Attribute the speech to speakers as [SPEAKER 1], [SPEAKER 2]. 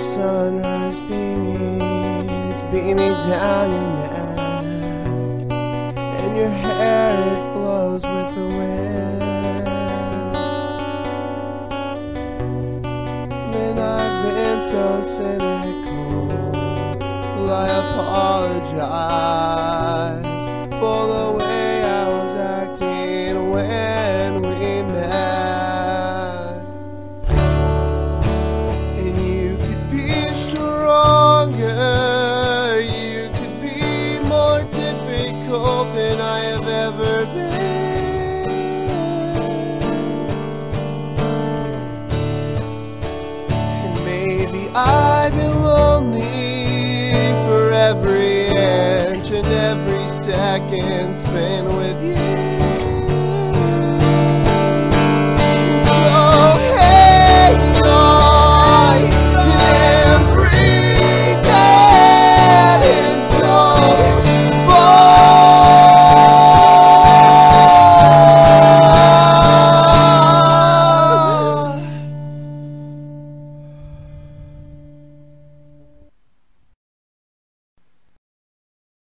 [SPEAKER 1] sunrise beaming, it's beaming down your neck, and your hair it flows with the wind. And I've been so cynical, well I apologize ever been. And maybe I've been lonely for every inch and every second spent with you.